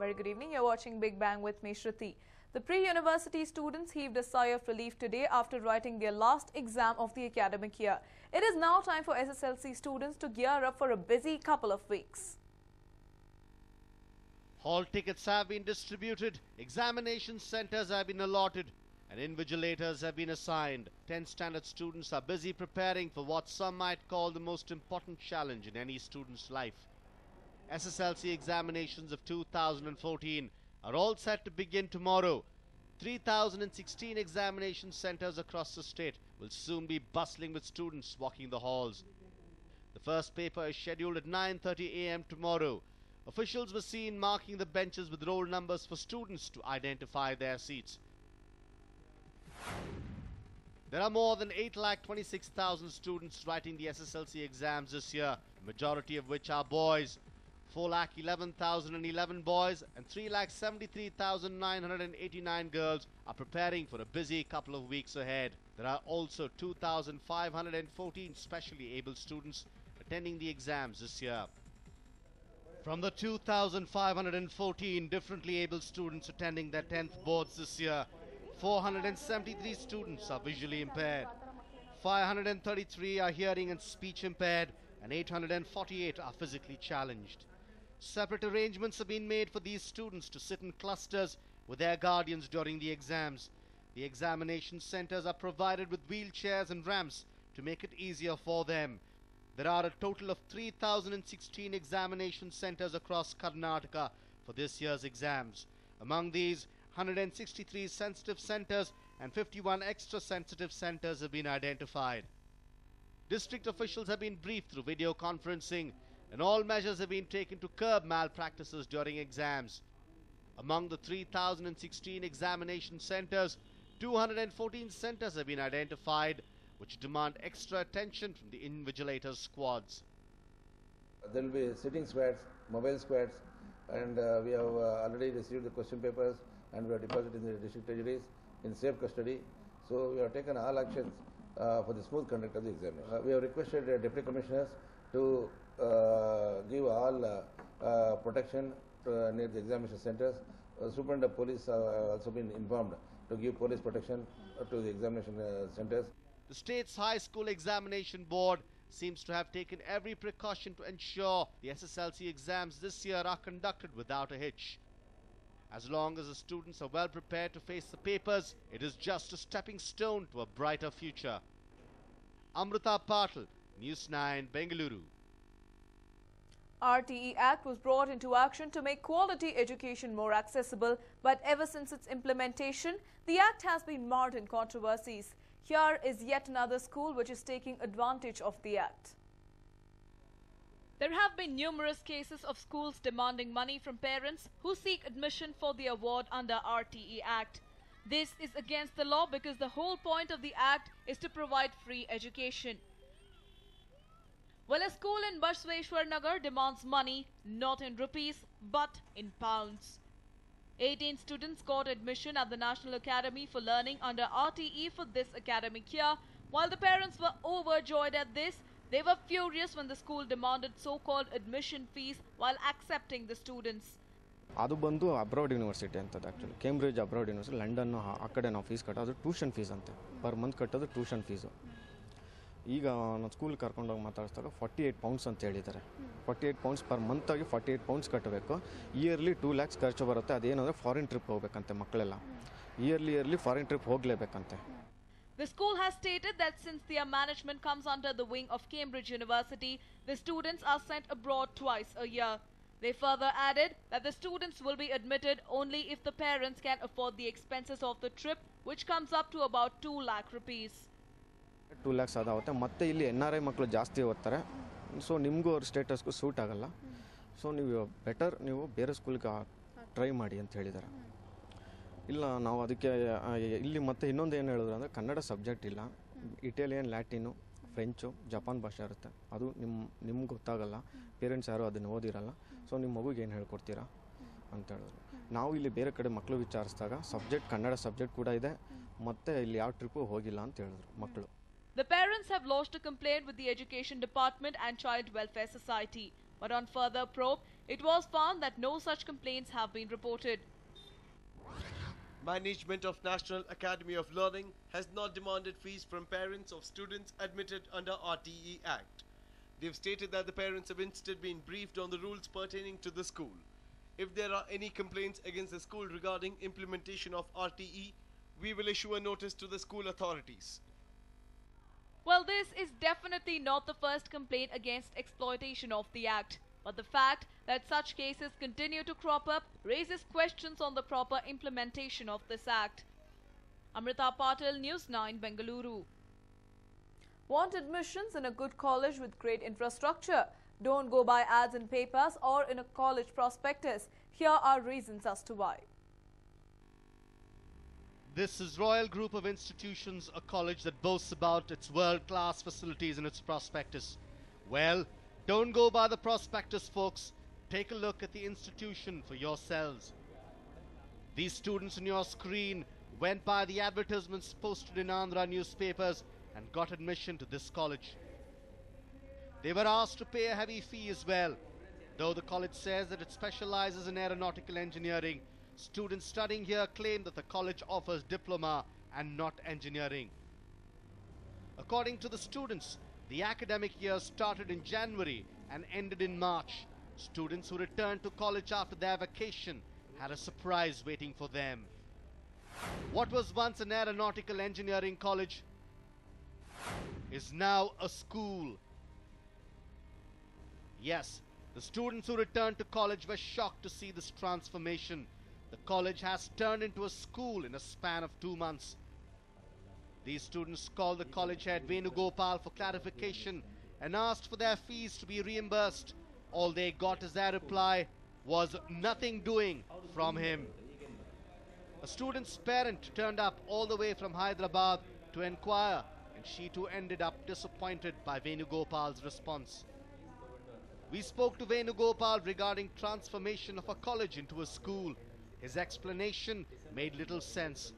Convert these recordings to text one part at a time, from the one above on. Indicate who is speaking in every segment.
Speaker 1: Very good evening. You're watching Big Bang with me, Shruti. The pre-university students heaved a sigh of relief today after writing their last exam of the academic year. It is now time for SSLC students to gear up for a busy couple of weeks.
Speaker 2: Hall tickets have been distributed, examination centers have been allotted, and invigilators have been assigned. 10th standard students are busy preparing for what some might call the most important challenge in any student's life. SSLC examinations of 2014 are all set to begin tomorrow. 3,016 examination centers across the state will soon be bustling with students walking the halls. The first paper is scheduled at 9:30 a.m. tomorrow. Officials were seen marking the benches with roll numbers for students to identify their seats. There are more than 8,26,000 students writing the SSLC exams this year, the majority of which are boys. 4,11,011 boys and 3 lakh 73,989 girls are preparing for a busy couple of weeks ahead. There are also 2,514 specially able students attending the exams this year. From the 2,514 differently able students attending their 10th boards this year, 473 students are visually impaired, 533 are hearing and speech impaired, and 848 are physically challenged. Separate arrangements have been made for these students to sit in clusters with their guardians during the exams. The examination centers are provided with wheelchairs and ramps to make it easier for them. There are a total of 3,016 examination centers across Karnataka for this year's exams. Among these, 163 sensitive centers and 51 extra sensitive centers have been identified. District officials have been briefed through video conferencing and all measures have been taken to curb malpractices during exams. Among the 3,016 examination centers, 214 centers have been identified which demand extra attention from the invigilators squads.
Speaker 3: There will be sitting squads, mobile squads, and uh, we have uh, already received the question papers and we have deposited in the district treasuries in safe custody. So we have taken all actions uh, for the smooth conduct of the examination. Uh, we have requested uh, deputy commissioners to give all uh, uh, protection to, uh, near the examination centers. Uh, Superintendent police have also been informed to give police protection uh, to the examination uh, centers.
Speaker 2: The state's high school examination board seems to have taken every precaution to ensure the SSLC exams this year are conducted without a hitch. As long as the students are well prepared to face the papers, it is just a stepping stone to a brighter future. Amrita Patil, News 9, Bengaluru.
Speaker 1: RTE Act was brought into action to make quality education more accessible, but ever since its implementation, the Act has been marred in controversies. Here is yet another school which is taking advantage of the Act.
Speaker 4: There have been numerous cases of schools demanding money from parents who seek admission for the award under RTE Act. This is against the law because the whole point of the Act is to provide free education. Well, a school in Basaveshwar Nagar demands money not in rupees but in pounds. 18 students got admission at the National Academy for Learning under RTE for this academic year. While the parents were overjoyed at this, they were furious when the school demanded so-called admission fees while accepting the students.
Speaker 5: ಅದು ಬಂದು abroad university ಅಂತದ್ದು actually Cambridge abroad university London ಆ ಕಡೆ ನಾವು fees ಕಟ್ಟೋದು tuition fees ಅಂತೆ per month ಕಟ್ಟೋದು tuition fees ಈಗ ನಾನು ಸ್ಕೂಲ್ ಕರ್ಕೊಂಡೋಗಿ ಮಾತಾಡಿಸಿದಾಗ ಫಾರ್ಟಿ ಏಯ್ಟ್ ಪೌಂಡ್ಸ್ ಅಂತ ಹೇಳಿದ್ದಾರೆ forty eight pounds per ಮಂತಾಗಿ forty eight pounds ಕಟ್ಟಬೇಕು ಇಯರ್ಲಿ ಟೂ ಲ್ಯಾಕ್ಸ್ ಖರ್ಚು ಬರುತ್ತೆ ಅದೇನಂದರೆ ಫಾರಿನ್ ಟ್ರಿಪ್ ಹೋಗ್ಬೇಕಂತೆ ಮಕ್ಕಳೆಲ್ಲ ಇಯರ್ಲಿ ಇಯರ್ಲಿ ಫಾರಿನ್ ಟ್ರಿಪ್ ಹೋಗಲೇಬೇಕಂತೆ
Speaker 4: The school has stated that since their management comes under the wing of Cambridge University, the students are sent abroad twice a year. They further added that the students will be admitted only if the parents can afford the expenses of the trip, which comes up to about 2 lakh rupees.
Speaker 5: Two lakhs ಅದಾಗುತ್ತೆ ಮತ್ತೆ ಇಲ್ಲಿ N R I ಮಕ್ಕಳು ಜಾಸ್ತಿ ಓದ್ತಾರೆ. So ನಿಮಗೂ ಅವ್ರ ಸ್ಟೇಟಸ್ಗೂ suit ಆಗಲ್ಲ. So ನೀವು ಬೆಟರ್ ನೀವು ಬೇರೆ ಸ್ಕೂಲ್ಗೆ ಟ್ರೈ ಮಾಡಿ ಅಂತ ಹೇಳಿದ್ದಾರೆ ಇಲ್ಲ, ನಾವು ಅದಕ್ಕೆ ಇಲ್ಲಿ ಮತ್ತೆ ಇನ್ನೊಂದು ಏನು ಹೇಳಿದ್ರು ಅಂದರೆ ಕನ್ನಡ ಸಬ್ಜೆಕ್ಟ್ ಇಲ್ಲ. ಇಟಾಲಿಯನ್ ಲ್ಯಾಟಿನು ಫ್ರೆಂಚು ಜಪಾನ್ ಭಾಷೆ ಇರುತ್ತೆ. ಅದು ನಿಮ್ಮ ನಿಮ್ಗೆ ಗೊತ್ತಾಗಲ್ಲ. ಪೇರೆಂಟ್ಸ್ ಯಾರು ಅದನ್ನು ಓದಿರಲ್ಲ. ಸೊ ನಿಮ್ಮ ಮಗುಗೆ ಏನು ಹೇಳ್ಕೊಡ್ತೀರಾ ಅಂತ ಹೇಳಿದ್ರು. ನಾವು ಇಲ್ಲಿ ಬೇರೆ ಕಡೆ ಮಕ್ಕಳು ವಿಚಾರಿಸಿದಾಗ ಸಬ್ಜೆಕ್ಟ್ ಕನ್ನಡ ಸಬ್ಜೆಕ್ಟ್ ಕೂಡ ಇದೆ. ಮತ್ತು ಇಲ್ಲಿ ಯಾವ ಟ್ರಿಪ್ಪು ಹೋಗಿಲ್ಲ ಅಂತ ಹೇಳಿದ್ರು ಮಕ್ಕಳು
Speaker 4: The parents have lodged a complaint with the Education Department and Child Welfare Society. But on further probe, It was found that no such complaints have been reported.
Speaker 6: Management of National Academy of Learning has not demanded fees from parents of students admitted under RTE Act. They've stated that the parents have instead been briefed on the rules pertaining to the school. If there are any complaints against the school regarding implementation of RTE, we will issue a notice to the school authorities.
Speaker 4: Well, this is definitely not the first complaint against exploitation of the Act. But the fact that such cases continue to crop up raises questions on the proper implementation of this Act. Amrita Patil, News 9, Bengaluru.
Speaker 1: Want admissions in a good college with great infrastructure? Don't go by ads in papers or in a college prospectus. Here are reasons as to why.
Speaker 2: This is Royal Group of Institutions, a college that boasts about its world-class facilities in its prospectus. Well, don't go by the prospectus, folks. Take a look at the institution for yourselves. These students on your screen went by the advertisements posted in Andhra newspapers and got admission to this college. They were asked to pay a heavy fee as well. Though the college says that it specializes in aeronautical engineering, students studying here claim that the college offers diploma and not engineering. According to the students, the academic year started in January and ended in March. Students who returned to college after their vacation had a surprise waiting for them. What was once an aeronautical engineering college is now a school. Yes, the students who returned to college were shocked to see this transformation. The college has turned into a school in a span of two months. These students called the college head Venugopal for clarification and asked for their fees to be reimbursed. All they got as their reply was nothing doing from him. A student's parent turned up all the way from Hyderabad to inquire, and she too ended up disappointed by Venugopal's response. We spoke to Venugopal regarding transformation of a college into a school. His explanation made little sense.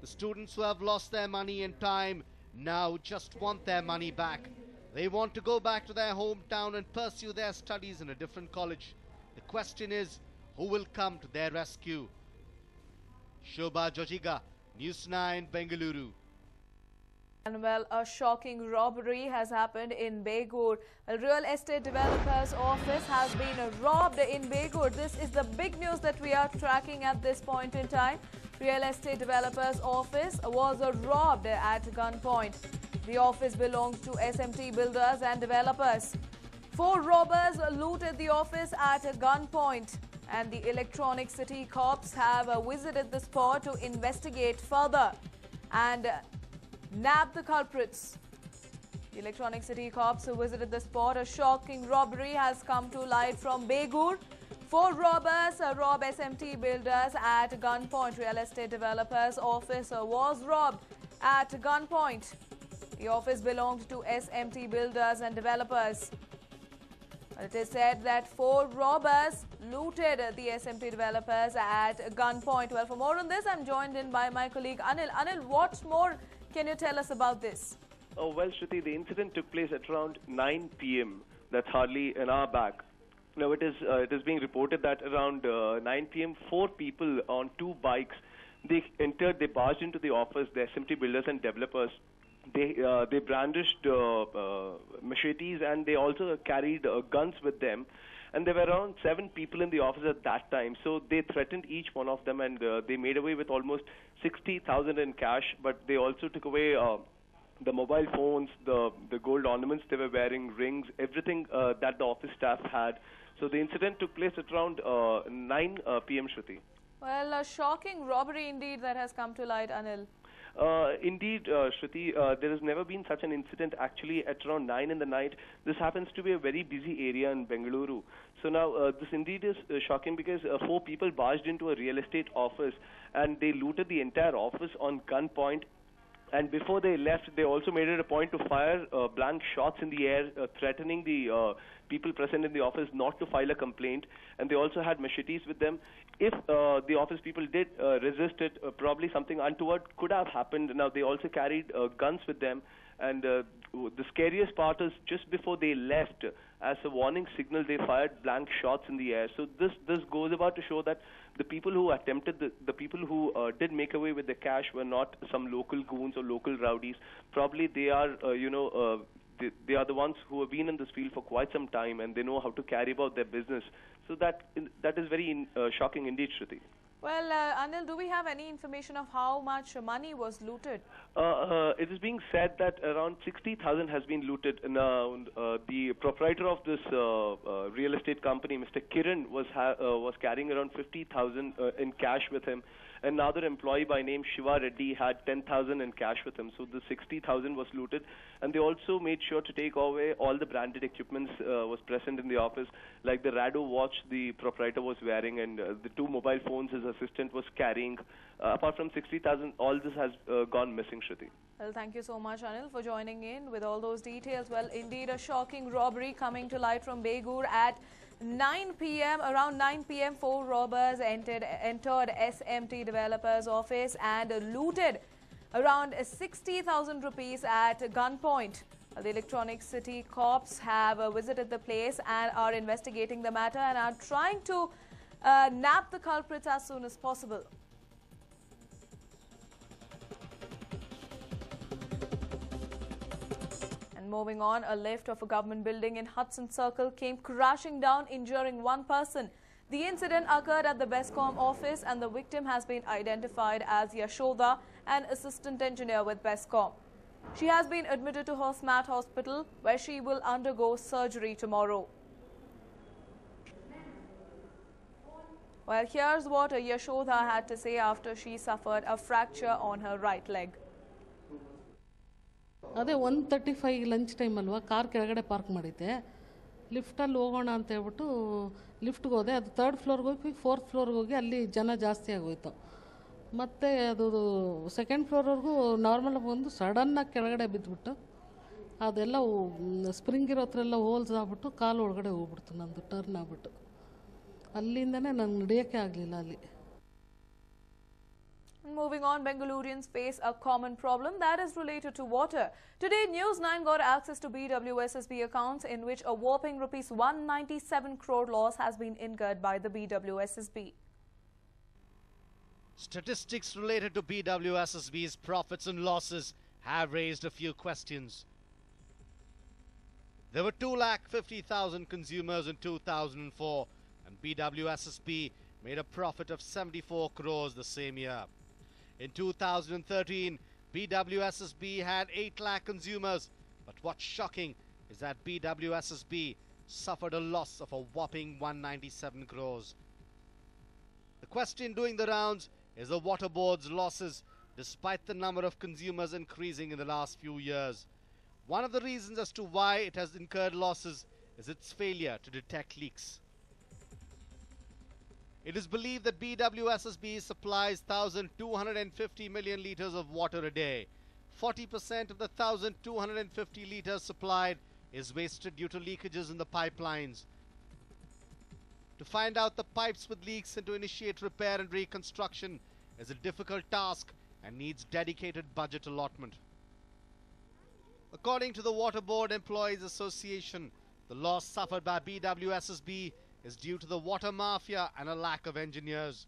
Speaker 2: The students who have lost their money and time now just want their money back. They want to go back to their hometown and pursue their studies in a different college. The question is, who will come to their rescue? Shobha Jojiga, News 9, Bengaluru.
Speaker 1: And well, a shocking robbery has happened in Begur. A real estate developer's office has been robbed in Begur. This is the big news that we are tracking at this point in time. Real estate developer's office was robbed at gunpoint. The office belongs to SMT builders and developers. Four robbers looted the office at gunpoint and the Electronic City cops have visited the spot to investigate further and nab the culprits. The Electronic City cops who visited the spot, a shocking robbery has come to light from Begur. Four robbers rob SMT builders at gunpoint. Real estate developers office was robbed at gunpoint. The office belonged to SMT builders and developers. It is said that four robbers looted the SMT developers at gunpoint. Well, for more on this, I'm joined in by my colleague Anil. Anil, what more can you tell us about this?
Speaker 7: Oh, well, Shruti, the incident took place at around 9 p.m. That's hardly an hour back. Now, it is, uh, it is being reported that around uh, 9 p.m., four people on two bikes, they entered, they barged into the office, the SMT builders and developers. They, uh, they brandished uh, uh, machetes and they also carried uh, guns with them. And there were around seven people in the office at that time. So they threatened each one of them and uh, they made away with almost 60,000 in cash, but they also took away uh, the mobile phones, the the gold ornaments they were wearing, rings, everything uh, that the office staff had. So the incident took place at around uh, 9 uh, p.m. Shruti.
Speaker 1: Well, a shocking robbery indeed that has come to light, Anil.
Speaker 7: Uh, indeed, uh, Shruti, uh, there has never been such an incident actually at around 9 in the night. This happens to be a very busy area in Bengaluru. So now, uh, this indeed is uh, shocking because uh, four people barged into a real estate office and they looted the entire office on gunpoint. And before they left, they also made it a point to fire uh, blank shots in the air, uh, threatening the uh, people present in the office not to file a complaint. And they also had machetes with them. If uh, the office people did uh, resist it, uh, probably something untoward could have happened. Now, they also carried uh, guns with them. And uh, the scariest part is just before they left, as a warning signal, they fired blank shots in the air. So this this goes about to show that the people who attempted the the people who uh, did make away with the cash were not some local goons or local rowdies. Probably they are uh, you know. Uh, they, they are the ones who have been in this field for quite some time and they know how to carry about their business. So that that is very in, uh, shocking indeed, Shruti.
Speaker 1: Well, uh, Anil, do we have any information of how much money was looted?
Speaker 7: Uh, uh, it is being said that around 60,000 has been looted. Now, uh, the proprietor of this uh, uh, real estate company, Mr. Kiran, was ha- uh, was carrying around 50,000 uh, in cash with him. Another employee by name Shiva Reddy had 10,000 in cash with him. So the 60,000 was looted, and they also made sure to take away all the branded equipments uh, was present in the office, like the Rado watch the proprietor was wearing, and uh, the two mobile phones his assistant was carrying. Uh, apart from 60,000, all this has uh, gone missing, Shruti.
Speaker 1: Well, thank you so much, Anil, for joining in with all those details. Well, indeed, a shocking robbery coming to light from Begur at 9 p.m. Around 9 p.m., four robbers entered, entered SMT developer's office and looted around 60,000 rupees at gunpoint. The Electronic City cops have visited the place and are investigating the matter and are trying to uh, nab the culprits as soon as possible. Moving on, a lift of a government building in Hudson Circle came crashing down, injuring one person. The incident occurred at the Bescom office and the victim has been identified as Yashoda, an assistant engineer with Bescom. She has been admitted to Hosmat Hospital where she will undergo surgery tomorrow. Well, here's what Yashoda had to say after she suffered a fracture on her right leg.
Speaker 8: ಅದೇ one thirty five lunch time ಅಲ್ವಾ car ಕೆಳಗಡೆ park ಮಾಡಿದ್ದೆ. ಲಿಫ್ಟಲ್ಲಿ ಹೋಗೋಣ ಅಂತ ಹೇಳ್ಬಿಟ್ಟು ಲಿಫ್ಟ್ಗೆ ಹೋದೆ. ಅದು ತರ್ಡ್ ಫ್ಲೋರ್ಗೆ ಹೋಗಿ ಫೋರ್ತ್ ಫ್ಲೋರ್ಗೆ ಹೋಗಿ ಅಲ್ಲಿ ಜನ ಜಾಸ್ತಿ ಆಗೋಯ್ತು. ಮತ್ತು ಅದು ಸೆಕೆಂಡ್ ಫ್ಲೋರ್ವರೆಗೂ ನಾರ್ಮಲ್ ಬಂದು ಸಡನ್ನಾಗಿ ಕೆಳಗಡೆ ಬಿದ್ದುಬಿಟ್ಟು ಅದೆಲ್ಲ ಸ್ಪ್ರಿಂಗ್ ಇರೋ ಹತ್ರ ಎಲ್ಲ ಹೋಲ್ಸ್ ಆಗ್ಬಿಟ್ಟು ಕಾಲು ಒಳಗಡೆ ಹೋಗ್ಬಿಡ್ತು ನಂದು ಟರ್ನ್ ಆಗ್ಬಿಟ್ಟು. ಅಲ್ಲಿಂದನೇ ನಂಗೆ ನಡೆಯೋಕ್ಕೆ ಆಗಲಿಲ್ಲ ಅಲ್ಲಿ.
Speaker 1: Moving on, Bengalurians face a common problem that is related to water. Today, News 9 got access to BWSSB accounts in which a whopping rupees 197 crore loss has been incurred by the BWSSB.
Speaker 2: Statistics related to BWSSB's profits and losses have raised a few questions. There were 2,50,000 consumers in 2004 and BWSSB made a profit of 74 crores the same year. In 2013, BWSSB had 8 lakh consumers, but what's shocking is that BWSSB suffered a loss of a whopping 197 crores. The question doing the rounds is the water board's losses despite the number of consumers increasing in the last few years. One of the reasons as to why it has incurred losses is its failure to detect leaks. It is believed that BWSSB supplies 1,250 million litres of water a day. 40% of the 1,250 litres supplied is wasted due to leakages in the pipelines. To find out the pipes with leaks and to initiate repair and reconstruction is a difficult task and needs dedicated budget allotment. According to the Water Board Employees Association, the loss suffered by BWSSB is due to the water mafia and a lack of engineers.